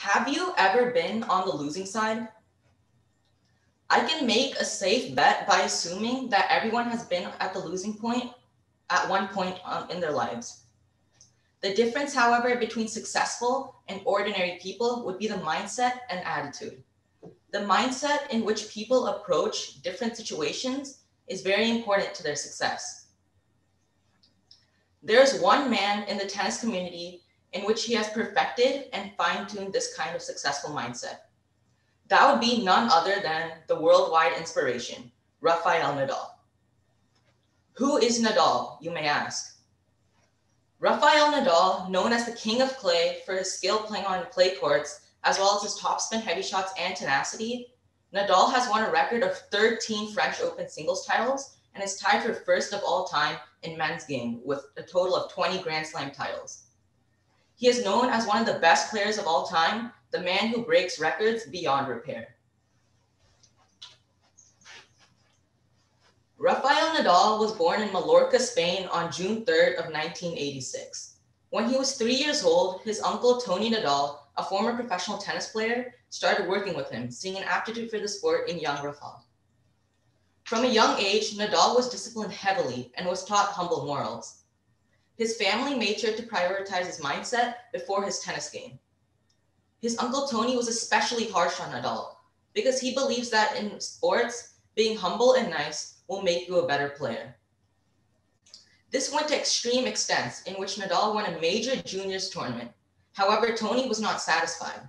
Have you ever been on the losing side? I can make a safe bet by assuming that everyone has been at the losing point at one point um, in their lives. The difference, however, between successful and ordinary people would be the mindset and attitude. The mindset in which people approach different situations is very important to their success. There's one man in the tennis community in which he has perfected and fine tuned this kind of successful mindset. That would be none other than the worldwide inspiration, Rafael Nadal. Who is Nadal, you may ask? Rafael Nadal, known as the king of clay for his skill playing on clay courts, as well as his topspin heavy shots and tenacity, Nadal has won a record of 13 French Open singles titles and is tied for first of all time in men's game with a total of 20 Grand Slam titles. He is known as one of the best players of all time the man who breaks records beyond repair. Rafael Nadal was born in Mallorca, Spain on June 3rd of 1986. When he was three years old, his uncle Tony Nadal, a former professional tennis player, started working with him, seeing an aptitude for the sport in young Rafael. From a young age, Nadal was disciplined heavily and was taught humble morals. His family made sure to prioritize his mindset before his tennis game. His uncle Tony was especially harsh on Nadal because he believes that in sports, being humble and nice will make you a better player. This went to extreme extents in which Nadal won a major juniors tournament. However, Tony was not satisfied.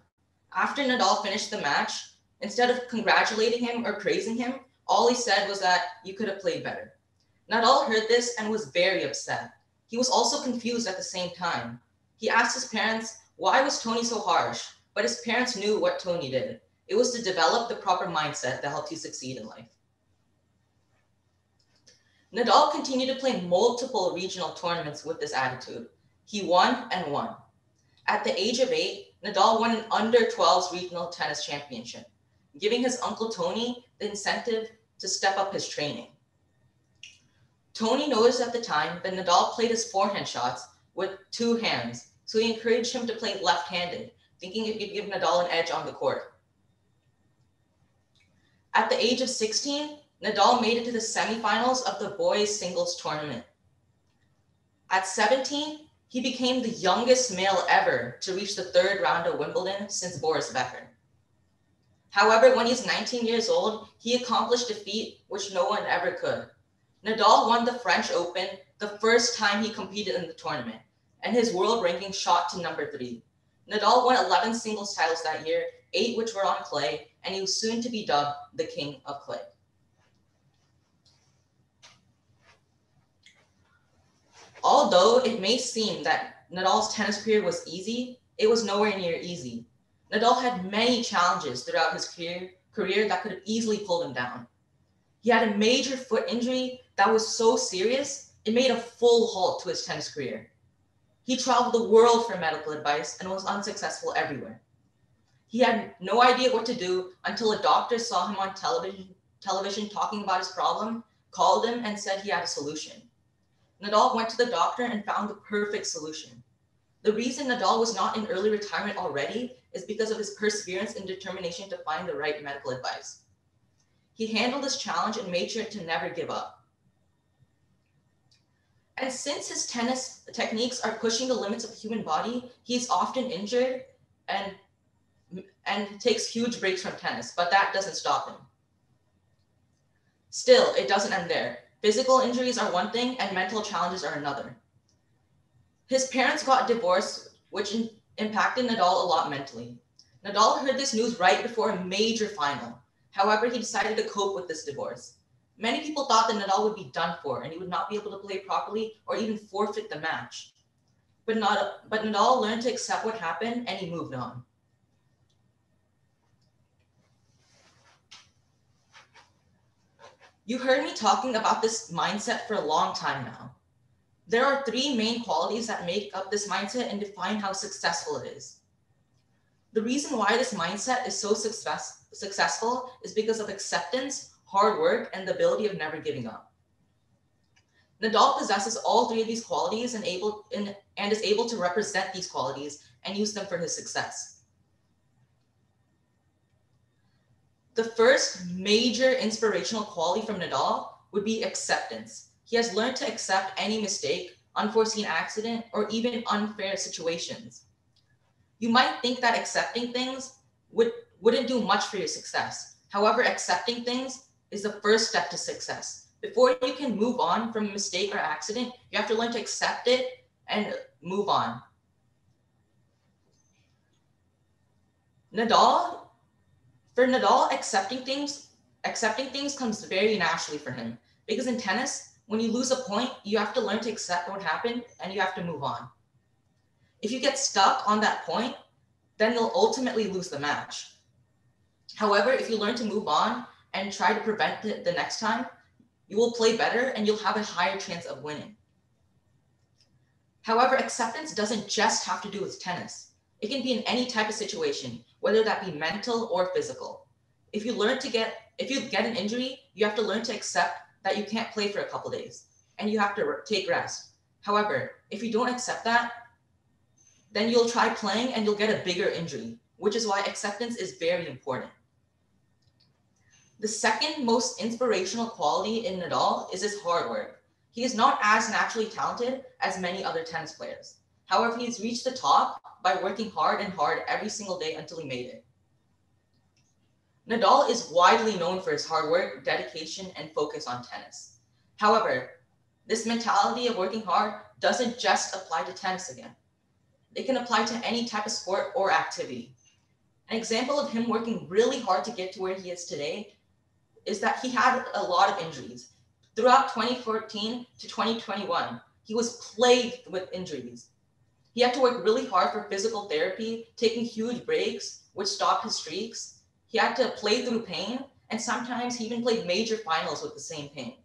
After Nadal finished the match, instead of congratulating him or praising him, all he said was that you could have played better. Nadal heard this and was very upset. He was also confused at the same time. He asked his parents, why was Tony so harsh? But his parents knew what Tony did. It was to develop the proper mindset that helped you succeed in life. Nadal continued to play multiple regional tournaments with this attitude. He won and won. At the age of eight, Nadal won an under 12s regional tennis championship, giving his uncle Tony the incentive to step up his training. Tony noticed at the time that Nadal played his forehand shots with two hands, so he encouraged him to play left handed thinking it could give Nadal an edge on the court. At the age of 16, Nadal made it to the semifinals of the boys singles tournament. At 17, he became the youngest male ever to reach the third round of Wimbledon since Boris Becker. However, when he's 19 years old, he accomplished a feat which no one ever could. Nadal won the French Open the first time he competed in the tournament, and his world ranking shot to number three. Nadal won 11 singles titles that year, eight which were on clay, and he was soon to be dubbed the king of clay. Although it may seem that Nadal's tennis career was easy, it was nowhere near easy. Nadal had many challenges throughout his career, career that could have easily pulled him down. He had a major foot injury that was so serious, it made a full halt to his tennis career. He traveled the world for medical advice and was unsuccessful everywhere. He had no idea what to do until a doctor saw him on television, television talking about his problem, called him, and said he had a solution. Nadal went to the doctor and found the perfect solution. The reason Nadal was not in early retirement already is because of his perseverance and determination to find the right medical advice. He handled this challenge and made sure to never give up. And since his tennis techniques are pushing the limits of the human body, he's often injured and, and takes huge breaks from tennis, but that doesn't stop him. Still, it doesn't end there. Physical injuries are one thing and mental challenges are another. His parents got divorced, which impacted Nadal a lot mentally. Nadal heard this news right before a major final. However, he decided to cope with this divorce. Many people thought that Nadal would be done for and he would not be able to play properly or even forfeit the match. But, not, but Nadal learned to accept what happened and he moved on. You heard me talking about this mindset for a long time now. There are three main qualities that make up this mindset and define how successful it is. The reason why this mindset is so success, successful is because of acceptance, hard work, and the ability of never giving up. Nadal possesses all three of these qualities and, able, and is able to represent these qualities and use them for his success. The first major inspirational quality from Nadal would be acceptance. He has learned to accept any mistake, unforeseen accident, or even unfair situations. You might think that accepting things would, wouldn't do much for your success. However, accepting things is the first step to success. Before you can move on from a mistake or accident, you have to learn to accept it and move on. Nadal, for Nadal, accepting things, accepting things comes very naturally for him. Because in tennis, when you lose a point, you have to learn to accept what happened and you have to move on. If you get stuck on that point, then you'll ultimately lose the match. However, if you learn to move on and try to prevent it the next time, you will play better and you'll have a higher chance of winning. However, acceptance doesn't just have to do with tennis. It can be in any type of situation, whether that be mental or physical. If you learn to get, if you get an injury, you have to learn to accept that you can't play for a couple days and you have to take rest. However, if you don't accept that, then you'll try playing and you'll get a bigger injury, which is why acceptance is very important. The second most inspirational quality in Nadal is his hard work. He is not as naturally talented as many other tennis players. However, he's reached the top by working hard and hard every single day until he made it. Nadal is widely known for his hard work, dedication, and focus on tennis. However, this mentality of working hard doesn't just apply to tennis again. It can apply to any type of sport or activity. An example of him working really hard to get to where he is today is that he had a lot of injuries. Throughout 2014 to 2021, he was plagued with injuries. He had to work really hard for physical therapy, taking huge breaks, which stopped his streaks. He had to play through pain, and sometimes he even played major finals with the same pain.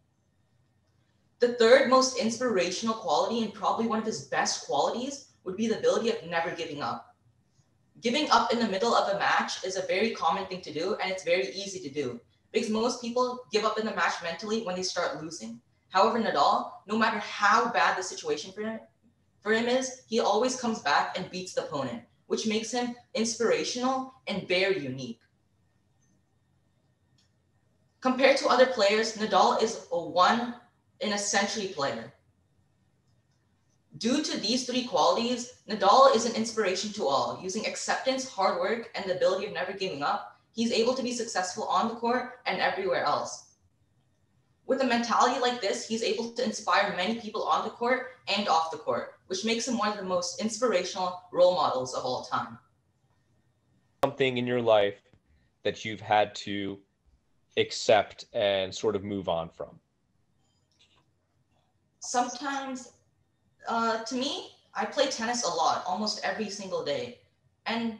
The third most inspirational quality, and probably one of his best qualities, would be the ability of never giving up. Giving up in the middle of a match is a very common thing to do, and it's very easy to do because most people give up in the match mentally when they start losing. However, Nadal, no matter how bad the situation for him, for him is, he always comes back and beats the opponent, which makes him inspirational and very unique. Compared to other players, Nadal is a one in a century player. Due to these three qualities, Nadal is an inspiration to all, using acceptance, hard work, and the ability of never giving up he's able to be successful on the court and everywhere else. With a mentality like this, he's able to inspire many people on the court and off the court, which makes him one of the most inspirational role models of all time. Something in your life that you've had to accept and sort of move on from? Sometimes, uh, to me, I play tennis a lot, almost every single day. And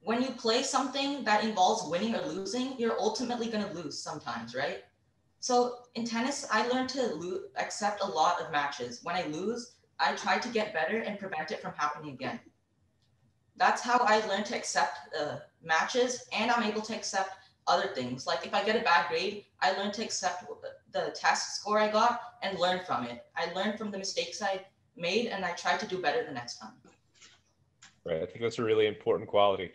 when you play something that involves winning or losing, you're ultimately going to lose sometimes, right? So in tennis, I learned to lo- accept a lot of matches. When I lose, I try to get better and prevent it from happening again. That's how I learned to accept uh, matches, and I'm able to accept other things. Like if I get a bad grade, I learn to accept the test score I got and learn from it. I learned from the mistakes I made, and I try to do better the next time. Right. I think that's a really important quality.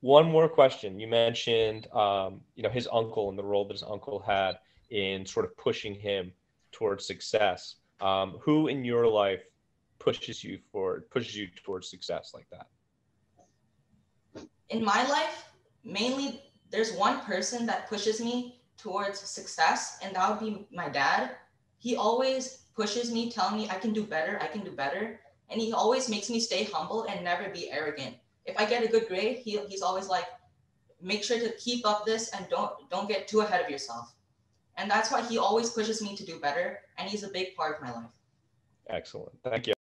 One more question. You mentioned, um, you know, his uncle and the role that his uncle had in sort of pushing him towards success. Um, who in your life pushes you for pushes you towards success like that? In my life, mainly there's one person that pushes me towards success, and that would be my dad. He always pushes me, telling me I can do better, I can do better. And he always makes me stay humble and never be arrogant if I get a good grade, he, he's always like, make sure to keep up this and don't don't get too ahead of yourself. And that's why he always pushes me to do better. And he's a big part of my life. Excellent. Thank you.